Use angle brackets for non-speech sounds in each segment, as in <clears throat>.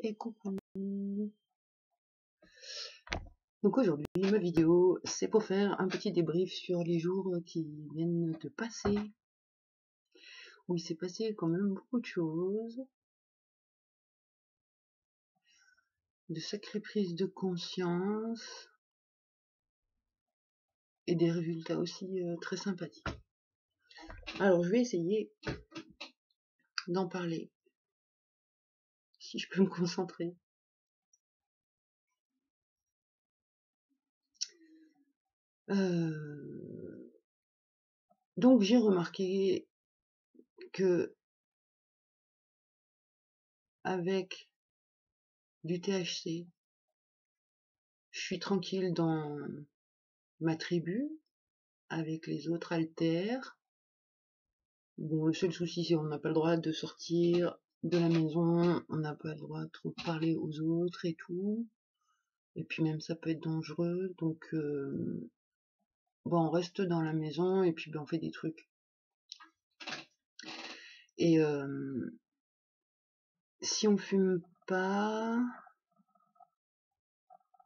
et coucou. Donc aujourd'hui, ma vidéo, c'est pour faire un petit débrief sur les jours qui viennent de passer. Où il s'est passé quand même beaucoup de choses. De sacrées prises de conscience. Et des résultats aussi euh, très sympathiques. Alors je vais essayer d'en parler si je peux me concentrer. Euh, donc j'ai remarqué que avec du THC, je suis tranquille dans ma tribu avec les autres altères. Bon, le seul souci, c'est qu'on n'a pas le droit de sortir de la maison, on n'a pas le droit de trop parler aux autres et tout. Et puis même ça peut être dangereux, donc bon, on reste dans la maison et puis ben, on fait des trucs. Et si on fume pas,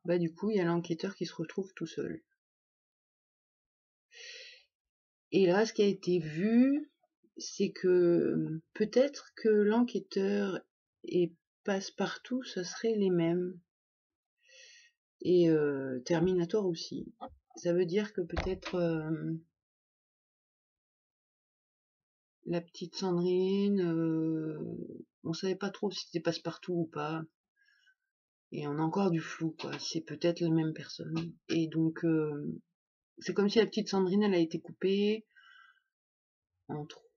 bah du coup il y a l'enquêteur qui se retrouve tout seul. Et là, ce qui a été vu, c'est que peut-être que l'enquêteur et passe-partout, ce serait les mêmes. Et Terminator aussi. Ça veut dire que peut-être la petite Sandrine, euh, on savait pas trop si c'était passe-partout ou pas. Et on a encore du flou, quoi. C'est peut-être la même personne. Et donc, c'est comme si la petite Sandrine, elle a été coupée en trois.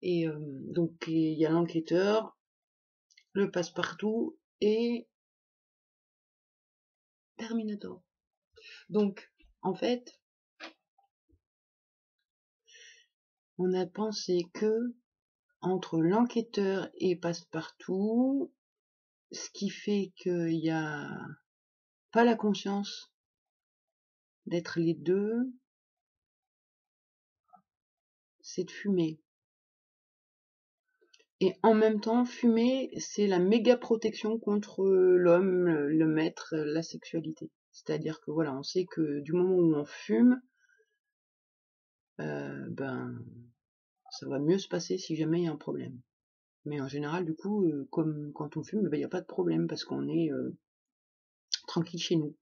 Et donc, il y a l'enquêteur, le passe-partout et Terminator. Donc, en fait, on a pensé que entre l'enquêteur et passe-partout, ce qui fait qu'il y a pas la conscience d'être les deux, c'est de fumer. Et en même temps, fumer, c'est la méga protection contre l'homme, le maître, la sexualité. C'est-à-dire que voilà, on sait que du moment où on fume, euh, ben, ça va mieux se passer si jamais il y a un problème. Mais en général, du coup, euh, comme quand on fume, ben, il n'y a pas de problème parce qu'on est euh, tranquille chez nous.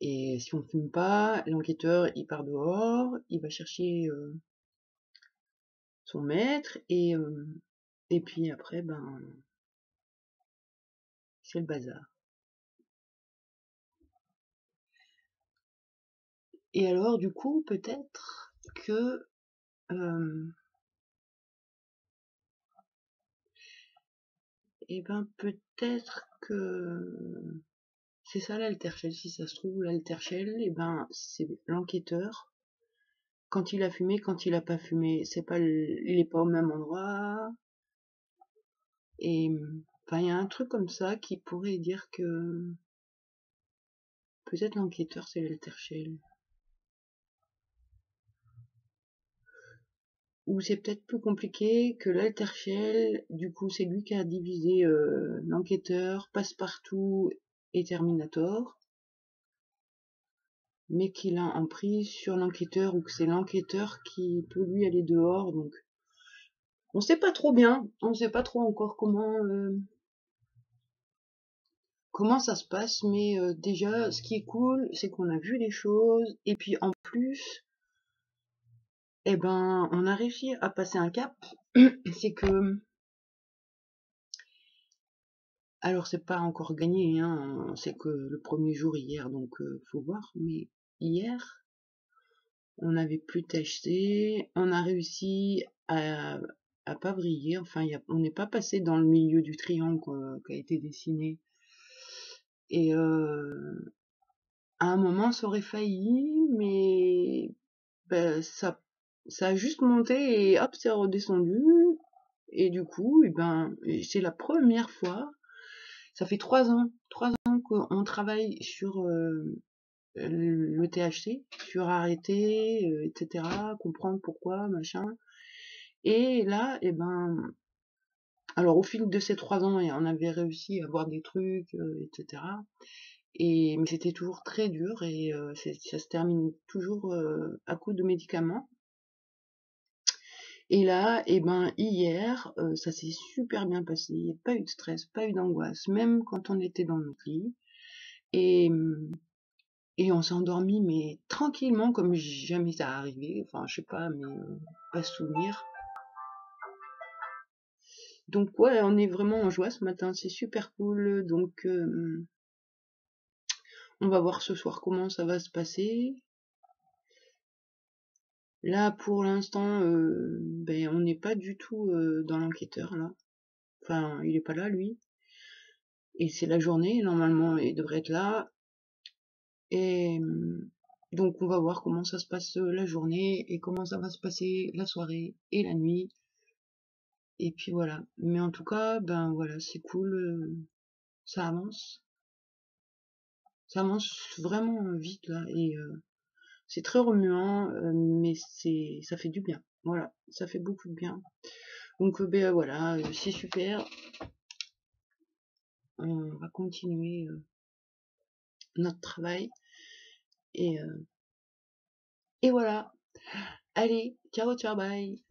Et si on ne fume pas, l'enquêteur il part dehors, il va chercher maître et, puis après ben c'est le bazar. Et alors du coup peut-être que et ben peut-être que c'est ça l'altershell, si ça se trouve, l'altershell, et ben c'est l'enquêteur. Quand il a fumé, quand il a pas fumé, c'est pas, il est pas au même endroit. Et il y a un truc comme ça qui pourrait dire que peut-être l'enquêteur c'est l'altershell. Ou c'est peut-être plus compliqué que l'altershell, du coup c'est lui qui a divisé euh, l'enquêteur, passe-partout et Terminator, mais qu'il a en prise sur l'enquêteur ou que c'est l'enquêteur qui peut lui aller dehors. Donc, on sait pas trop bien, on sait pas trop encore comment euh, comment ça se passe, mais euh, déjà, ce qui est cool, c'est qu'on a vu les choses et puis en plus, eh ben, on a réussi à passer un cap. <clears throat> c'est que alors c'est pas encore gagné, hein, c'est que le premier jour hier, donc euh, faut voir. Mais hier, on avait plus THC, on a réussi à, pas briller, enfin on n'est pas passé dans le milieu du triangle qui a été dessiné. Et euh, à un moment ça aurait failli, mais ben, ça, a juste monté et hop c'est redescendu. Et du coup, et ben, c'est la première fois ça fait trois ans, trois ans qu'on travaille sur euh, le THC, sur arrêter, euh, etc., comprendre pourquoi, machin. Et là, et ben, alors au fil de ces trois ans, on avait réussi à voir des trucs, etc. Et mais c'était toujours très dur et ça se termine toujours à coup de médicaments. Et là, et ben hier, ça s'est super bien passé. Il n'y a pas eu de stress, pas eu d'angoisse, même quand on était dans notre lit. Et et on s'est endormi, mais tranquillement, comme jamais ça arrivé. Enfin, je sais pas, mais pas souvenir. Donc ouais, on est vraiment en joie ce matin, c'est super cool. Donc on va voir ce soir comment ça va se passer. Là, pour l'instant, ben on n'est pas du tout dans l'enquêteur là. Enfin, il est pas là lui. Et c'est la journée, normalement il devrait être là. Et donc on va voir comment ça se passe la journée et comment ça va se passer la soirée et la nuit. Et puis voilà. Mais en tout cas, ben voilà, c'est cool. ça avance. Ça avance vraiment vite là. Et c'est très remuant, mais c'est ça fait du bien. Voilà, ça fait beaucoup de bien. Donc ben voilà, c'est super. On va continuer notre travail. Et, et voilà. Allez, ciao, ciao, bye.